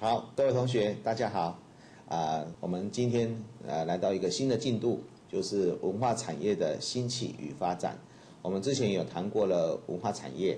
好，各位同学，大家好。啊，我们今天呃来到一个新的进度，就是文化产业的兴起与发展。我们之前有谈过了文化产业，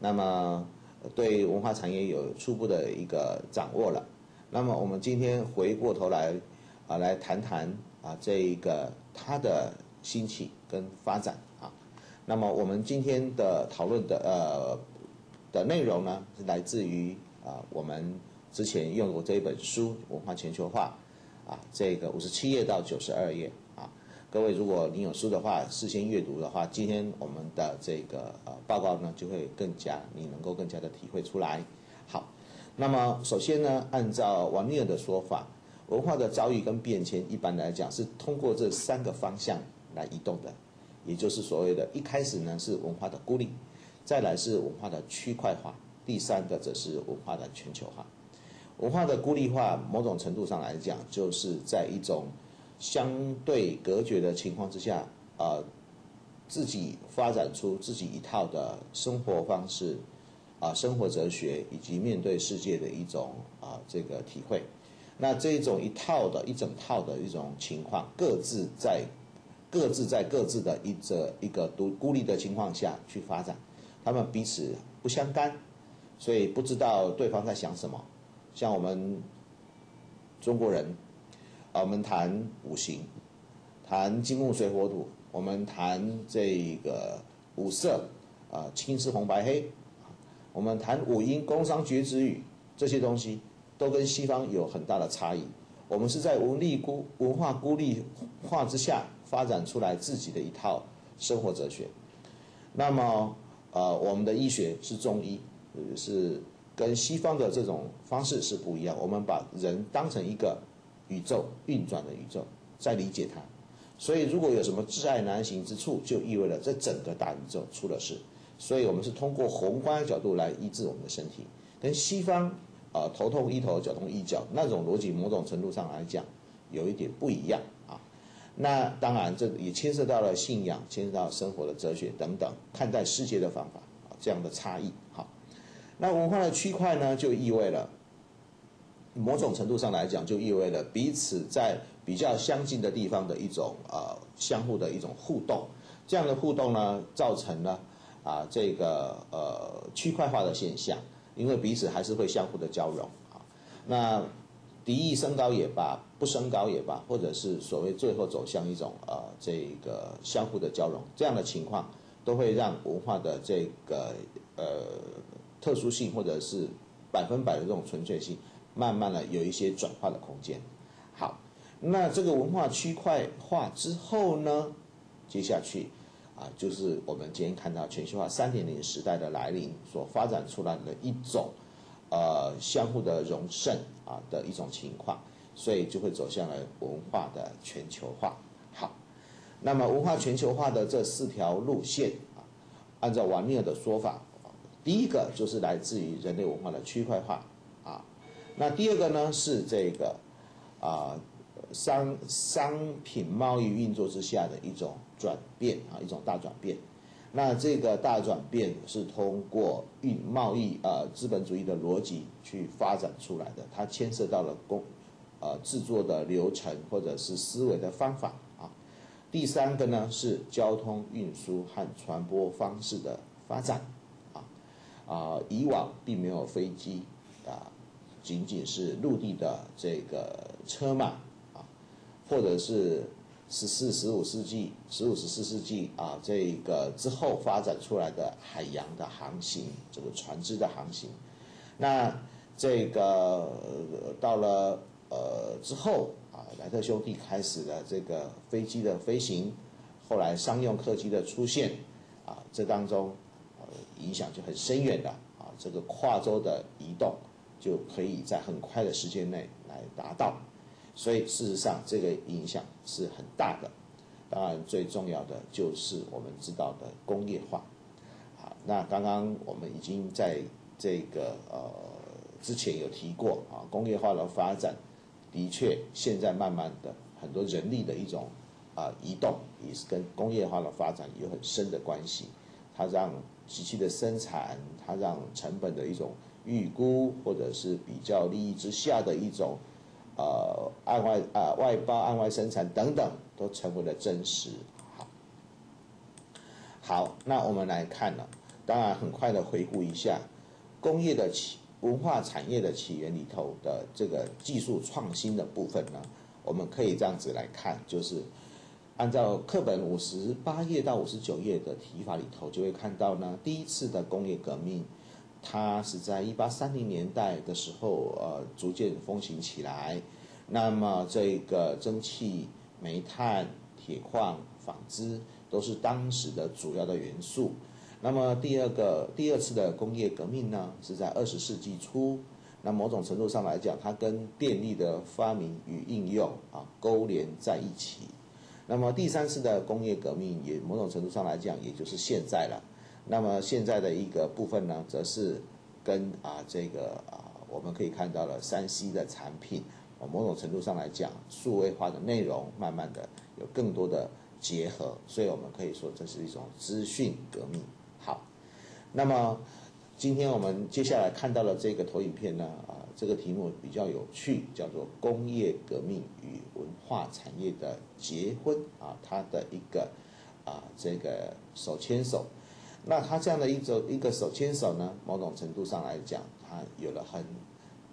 那么对文化产业有初步的一个掌握了。那么我们今天回过头来啊，来谈谈啊这一个它的兴起跟发展啊。那么我们今天的讨论的呃的内容呢，是来自于啊我们。之前用过这一本书《文化全球化》，啊，这个五十七页到九十二页啊，各位如果你有书的话，事先阅读的话，今天我们的这个呃报告呢就会更加你能够更加的体会出来。好，那么首先呢，按照王尼尔的说法，文化的遭遇跟变迁，一般来讲是通过这三个方向来移动的，也就是所谓的一开始呢是文化的孤立，再来是文化的区块化，第三个则是文化的全球化。文化的孤立化，某种程度上来讲，就是在一种相对隔绝的情况之下，呃，自己发展出自己一套的生活方式，啊，生活哲学以及面对世界的一种啊这个体会。那这种一套的一整套的一种情况，各自在各自在各自的一这一个独孤立的情况下去发展，他们彼此不相干，所以不知道对方在想什么。像我们中国人，啊，我们谈五行，谈金木水火土，我们谈这个五色，啊，青赤红白黑，我们谈五音宫商角徵羽这些东西，都跟西方有很大的差异。我们是在文力孤文化孤立化之下发展出来自己的一套生活哲学。那么，呃，我们的医学是中医，是。跟西方的这种方式是不一样，我们把人当成一个宇宙运转的宇宙，在理解它。所以如果有什么挚爱难行之处，就意味着这整个大宇宙出了事。所以我们是通过宏观的角度来医治我们的身体，跟西方啊头痛医头，脚痛医脚那种逻辑，某种程度上来讲有一点不一样啊。那当然这也牵涉到了信仰，牵涉到生活的哲学等等看待世界的方法啊这样的差异。好。那文化的区块呢，就意味了某种程度上来讲，就意味了彼此在比较相近的地方的一种呃相互的一种互动。这样的互动呢，造成了啊这个呃区块化的现象，因为彼此还是会相互的交融啊。那敌意升高也罢，不升高也罢，或者是所谓最后走向一种呃这个相互的交融，这样的情况都会让文化的这个呃。特殊性或者是百分百的这种纯粹性，慢慢的有一些转化的空间。好，那这个文化区块化之后呢，接下去啊，就是我们今天看到全球化三点零时代的来临所发展出来的一种呃相互的融渗啊的一种情况，所以就会走向了文化的全球化。好，那么文化全球化的这四条路线啊，按照王尼尔的说法。第一个就是来自于人类文化的区块化，啊，那第二个呢是这个啊商商品贸易运作之下的一种转变啊一种大转变，那这个大转变是通过运贸易啊资本主义的逻辑去发展出来的，它牵涉到了工呃制作的流程或者是思维的方法啊，第三个呢是交通运输和传播方式的发展。啊，以往并没有飞机，啊，仅仅是陆地的这个车马，啊，或者是十四、十五世纪、十五、十四世纪啊，这个之后发展出来的海洋的航行，这个船只的航行，那这个到了呃之后啊，莱特兄弟开始了这个飞机的飞行，后来商用客机的出现，啊，这当中。影响就很深远的啊，这个跨洲的移动就可以在很快的时间内来达到，所以事实上这个影响是很大的。当然最重要的就是我们知道的工业化，好，那刚刚我们已经在这个呃之前有提过啊，工业化的发展的确现在慢慢的很多人力的一种啊移动也是跟工业化的发展有很深的关系，它让机器的生产，它让成本的一种预估或者是比较利益之下的一种呃案外啊外包、案外生产等等，都成为了真实。好，好，那我们来看了，当然很快的回顾一下工业的起文化产业的起源里头的这个技术创新的部分呢，我们可以这样子来看，就是按照课本五十八页到五十九页的提法里头，就会看到呢，第一次的工业革命，它是在一八三零年代的时候，呃，逐渐风行起来。那么这个蒸汽、煤炭、铁矿、纺织都是当时的主要的元素。那么第二个第二次的工业革命呢，是在二十世纪初。那某种程度上来讲，它跟电力的发明与应用啊勾连在一起。那么第三次的工业革命也某种程度上来讲，也就是现在了。那么现在的一个部分呢，则是跟啊这个啊我们可以看到了三 C 的产品，某种程度上来讲，数位化的内容慢慢的有更多的结合，所以我们可以说这是一种资讯革命。好，那么今天我们接下来看到的这个投影片呢，啊，这个题目比较有趣，叫做“工业革命与文化产业的结婚”啊，它的一个啊这个手牵手。那它这样的一种一个手牵手呢，某种程度上来讲，它有了很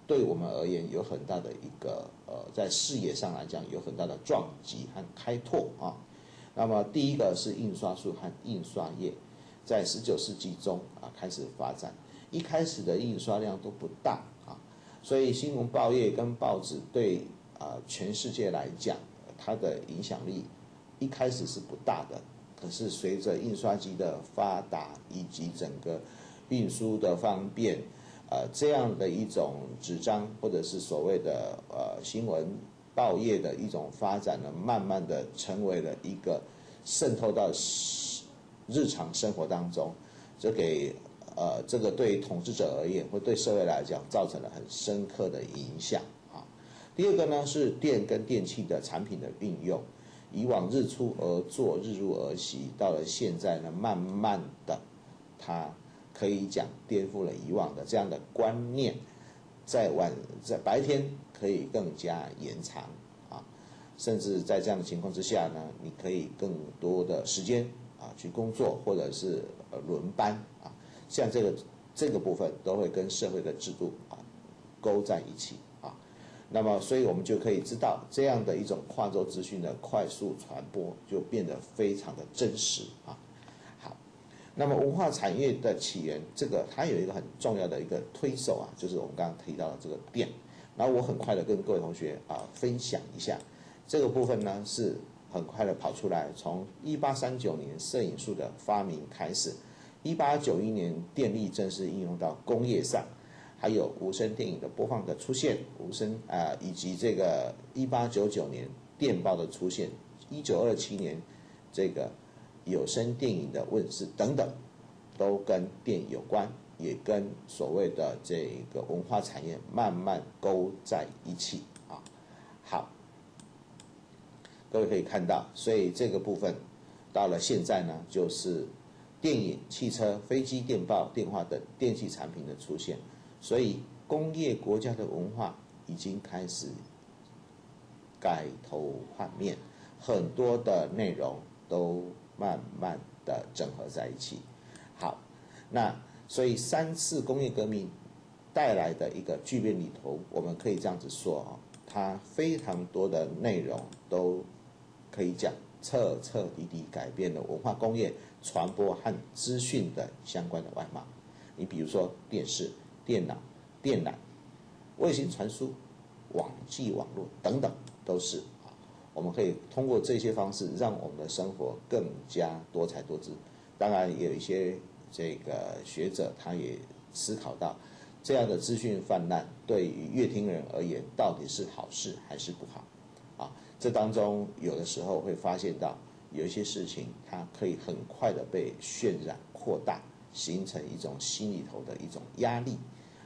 对我们而言有很大的一个呃，在视野上来讲有很大的撞击和开拓啊。那么第一个是印刷术和印刷业。在十九世纪中啊开始发展，一开始的印刷量都不大，所以新闻报业跟报纸对啊全世界来讲，它的影响力一开始是不大的。可是随着印刷机的发达以及整个运输的方便，呃这样的一种纸张或者是所谓的呃新闻报业的一种发展呢，慢慢的成为了一个渗透到。日常生活当中，这给呃这个对统治者而言，或对社会来讲，造成了很深刻的影响啊。第二个呢是电跟电器的产品的运用，以往日出而作，日入而息，到了现在呢，慢慢的，它可以讲颠覆了以往的这样的观念，在晚在白天可以更加延长啊，甚至在这样的情况之下呢，你可以更多的时间。啊，去工作或者是呃轮班啊，像这个这个部分都会跟社会的制度啊勾在一起啊。那么，所以我们就可以知道这样的一种跨州资讯的快速传播，就变得非常的真实啊。好，那么文化产业的起源，这个它有一个很重要的一个推手啊，就是我们刚刚提到的这个电。然后我很快的跟各位同学啊分享一下这个部分呢是。很快的跑出来，从一八三九年摄影术的发明开始，一八九一年电力正式应用到工业上，还有无声电影的播放的出现，无声啊，以及这个一八九九年电报的出现，一九二七年这个有声电影的问世等等，都跟电有关，也跟所谓的这个文化产业慢慢勾在一起啊。好。各位可以看到，所以这个部分到了现在呢，就是电影、汽车、飞机、电报、电话等电器产品的出现，所以工业国家的文化已经开始改头换面，很多的内容都慢慢的整合在一起。好，那所以三次工业革命带来的一个巨变里头，我们可以这样子说啊，它非常多的内容都。可以讲彻彻底底改变了文化工业传播和资讯的相关的外貌。你比如说电视、电脑、电缆、卫星传输、网际网络等等，都是啊。我们可以通过这些方式，让我们的生活更加多彩多姿。当然，有一些这个学者，他也思考到这样的资讯泛滥，对于乐听人而言，到底是好事还是不好？啊这当中有的时候会发现到有一些事情，它可以很快的被渲染扩大，形成一种心里头的一种压力，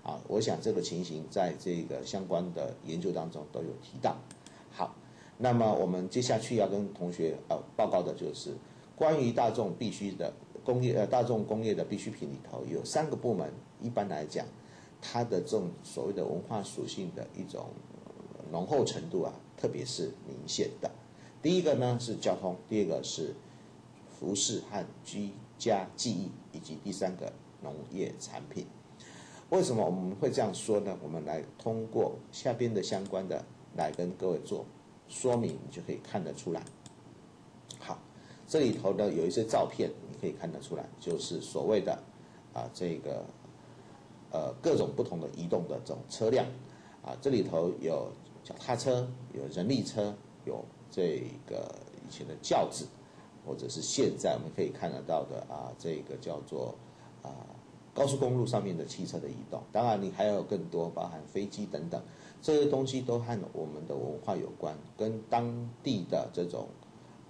啊，我想这个情形在这个相关的研究当中都有提到。好，那么我们接下去要跟同学呃报告的就是关于大众必须的工业呃大众工业的必需品里头有三个部门，一般来讲，它的这种所谓的文化属性的一种浓厚程度啊，特别是明显的。第一个呢是交通，第二个是服饰和居家记忆，以及第三个农业产品。为什么我们会这样说呢？我们来通过下边的相关的来跟各位做说明，你就可以看得出来。好，这里头呢有一些照片，你可以看得出来，就是所谓的啊这个呃各种不同的移动的这种车辆啊，这里头有脚踏车，有人力车，有这个以前的轿子，或者是现在我们可以看得到的啊这个叫做啊。高速公路上面的汽车的移动，当然你还有更多，包含飞机等等，这些东西都和我们的文化有关，跟当地的这种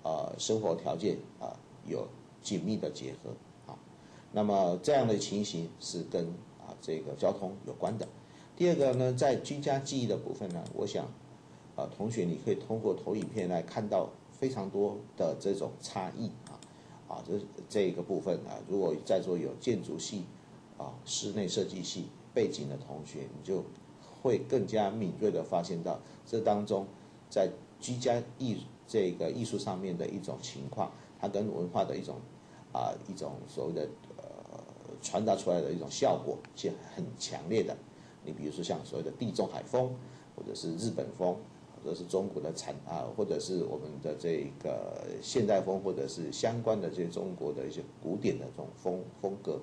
呃生活条件啊有紧密的结合啊。那么这样的情形是跟啊这个交通有关的。第二个呢，在居家记忆的部分呢，我想啊同学你可以通过投影片来看到非常多的这种差异啊啊这这一个部分啊，如果在座有建筑系。啊，室内设计系背景的同学，你就会更加敏锐的发现到这当中，在居家艺这个艺术上面的一种情况，它跟文化的一种啊一种所谓的呃传达出来的一种效果是很强烈的。你比如说像所谓的地中海风，或者是日本风，或者是中国的产啊，或者是我们的这个现代风，或者是相关的这些中国的一些古典的这种风风格，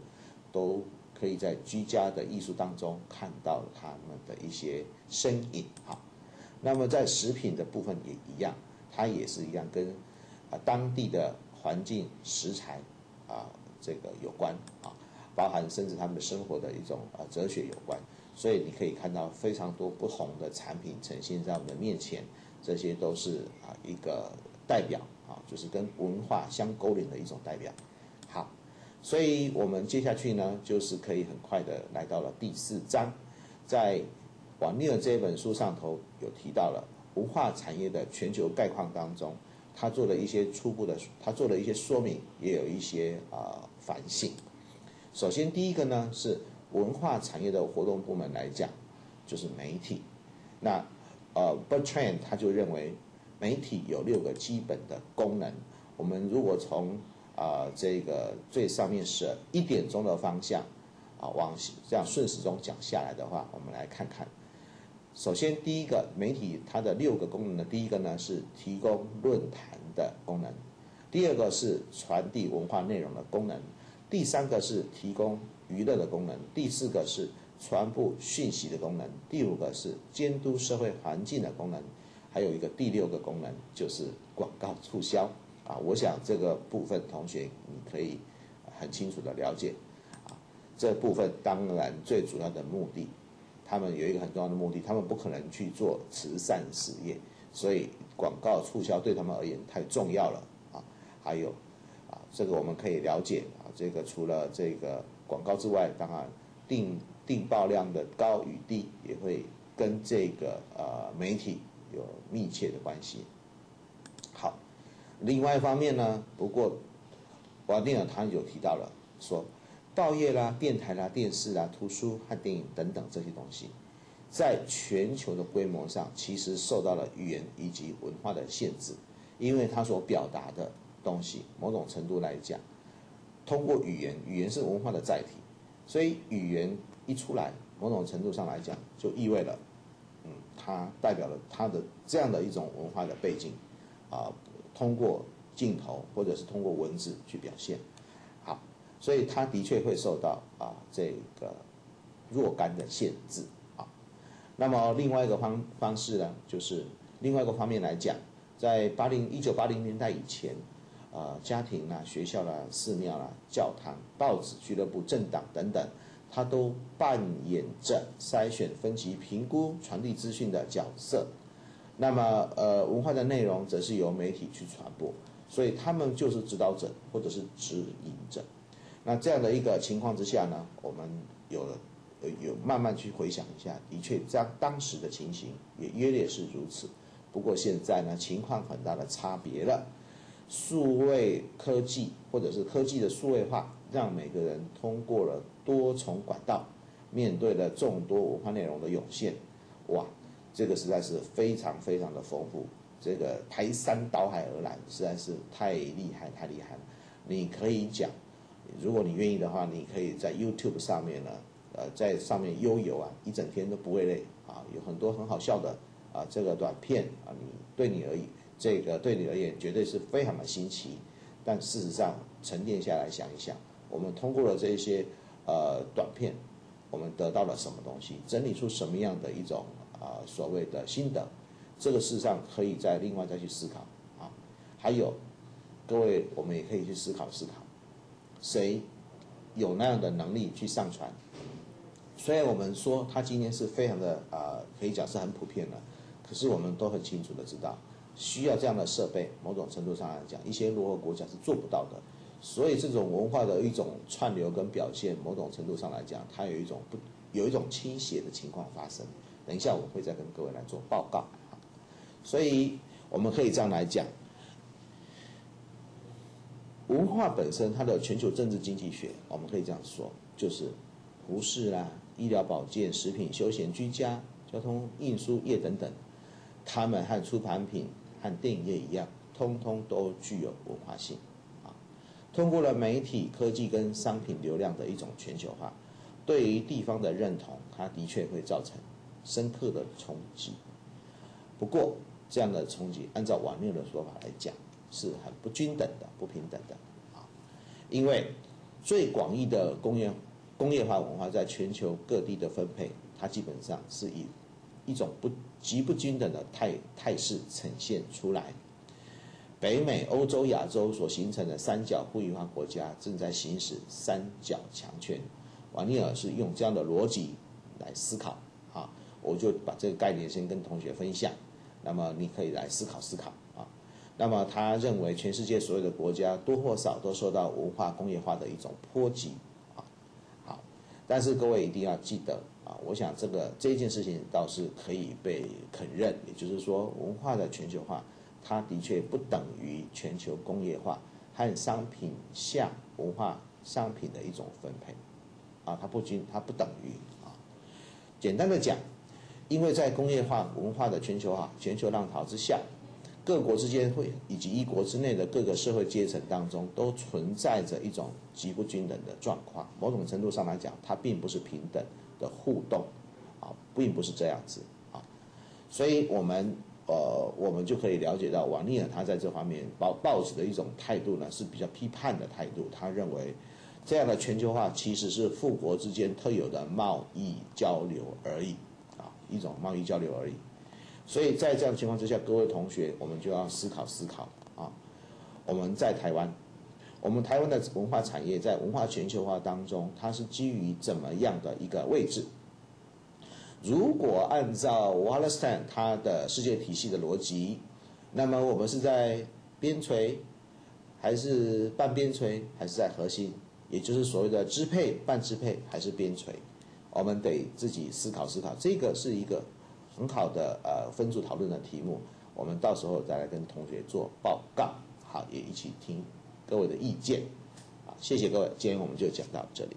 都。可以在居家的艺术当中看到他们的一些身影，啊，那么在食品的部分也一样，它也是一样跟啊当地的环境食材啊这个有关啊，包含甚至他们的生活的一种啊哲学有关，所以你可以看到非常多不同的产品呈现在我们的面前，这些都是啊一个代表啊，就是跟文化相勾连的一种代表。好所以我们接下去呢，就是可以很快的来到了第四章，在瓦尼尔这本书上头有提到了文化产业的全球概况当中，他做了一些初步的，他做了一些说明，也有一些啊反省。首先第一个呢是文化产业的活动部门来讲，就是媒体。那呃，Bertrand 他就认为媒体有六个基本的功能。我们如果从啊，这个最上面是一点钟的方向，啊，往这样顺时钟讲下来的话，我们来看看。首先，第一个媒体它的六个功能呢，第一个呢是提供论坛的功能，第二个是传递文化内容的功能，第三个是提供娱乐的功能，第四个是传播讯息的功能，第五个是监督社会环境的功能，还有一个第六个功能就是广告促销。啊，我想这个部分同学你可以很清楚的了解，啊，这部分当然最主要的目的，他们有一个很重要的目的，他们不可能去做慈善事业，所以广告促销对他们而言太重要了啊。还有，这个我们可以了解啊，这个除了这个广告之外，当然定定报量的高与低也会跟这个呃媒体有密切的关系。好另外一方面呢，不过瓦丁尔他有提到了，说报业啦、电台啦、电视啦、图书和电影等等这些东西，在全球的规模上，其实受到了语言以及文化的限制，因为它所表达的东西，某种程度来讲，通过语言，语言是文化的载体，所以语言一出来，某种程度上来讲，就意味了，嗯，它代表了它的这样的一种文化的背景，啊。通过镜头或者是通过文字去表现，好，所以它的确会受到啊这个若干的限制啊。那么另外一个方方式呢，就是另外一个方面来讲，在八零一九八零年代以前，啊家庭啦、学校啦、寺庙啦、教堂、报纸、俱乐部、政党等等，它都扮演着筛选、分级、评估、传递资讯的角色。那么，呃，文化的内容则是由媒体去传播，所以他们就是指导者或者是指引者。那这样的一个情况之下呢，我们有了，有慢慢去回想一下，的确，在当时的情形也约略是如此。不过现在呢，情况很大的差别了。数位科技或者是科技的数位化，让每个人通过了多重管道，面对了众多文化内容的涌现，哇，这个实在是非常非常的丰富，这个排山倒海而来，实在是太厉害太厉害了。你可以讲，如果你愿意的话，你可以在 YouTube 上面呢，呃，在上面悠游啊，一整天都不会累啊，有很多很好笑的啊，这个短片啊，你对你而已，这个对你而言绝对是非常的新奇，但事实上沉淀下来想一想，我们通过了这些呃短片，我们得到了什么东西，整理出什么样的一种啊所谓的心得，这个事实上可以再另外再去思考啊，还有。各位，我们也可以去思考思考，谁有那样的能力去上传？虽然我们说他今天是非常的啊，可以讲是很普遍的，可是我们都很清楚的知道，需要这样的设备，某种程度上来讲，一些落后国家是做不到的。所以这种文化的一种串流跟表现，某种程度上来讲，它有一种不有一种倾斜的情况发生。等一下我会再跟各位来做报告。所以我们可以这样来讲。文化本身，它的全球政治经济学，我们可以这样说，就是服饰啦、医疗保健、食品、休闲、居家、交通运输业等等，他们和出版品和电影业一样，通通都具有文化性。啊，通过了媒体、科技跟商品流量的一种全球化，对于地方的认同，它的确会造成深刻的冲击。不过，这样的冲击，按照网络的说法来讲。是很不均等的、不平等的啊，因为最广义的工业工业化文化在全球各地的分配，它基本上是以一种不极不均等的态态势呈现出来。北美、欧洲、亚洲所形成的三角不一化国家正在行使三角强权。瓦尼尔是用这样的逻辑来思考啊，我就把这个概念先跟同学分享，那么你可以来思考思考啊。那么他认为，全世界所有的国家多或少都受到文化工业化的一种波及，啊，好，但是各位一定要记得啊，我想这个这件事情倒是可以被肯认，也就是说，文化的全球化，它的确不等于全球工业化和商品向文化商品的一种分配，啊，它不均，它不等于啊，简单的讲，因为在工业化文化的全球化全球浪潮之下。各国之间会以及一国之内的各个社会阶层当中，都存在着一种极不均等的状况。某种程度上来讲，它并不是平等的互动，啊，并不是这样子啊。所以，我们呃，我们就可以了解到，王立呢他在这方面报报纸的一种态度呢，是比较批判的态度。他认为，这样的全球化其实是富国之间特有的贸易交流而已，啊，一种贸易交流而已。所以在这样的情况之下，各位同学，我们就要思考思考啊。我们在台湾，我们台湾的文化产业在文化全球化当中，它是基于怎么样的一个位置？如果按照 Wallerstein 他的世界体系的逻辑，那么我们是在边陲，还是半边陲，还是在核心？也就是所谓的支配、半支配还是边陲？我们得自己思考思考。这个是一个。很好的呃分组讨论的题目，我们到时候再来跟同学做报告，好，也一起听各位的意见，啊，谢谢各位，今天我们就讲到这里。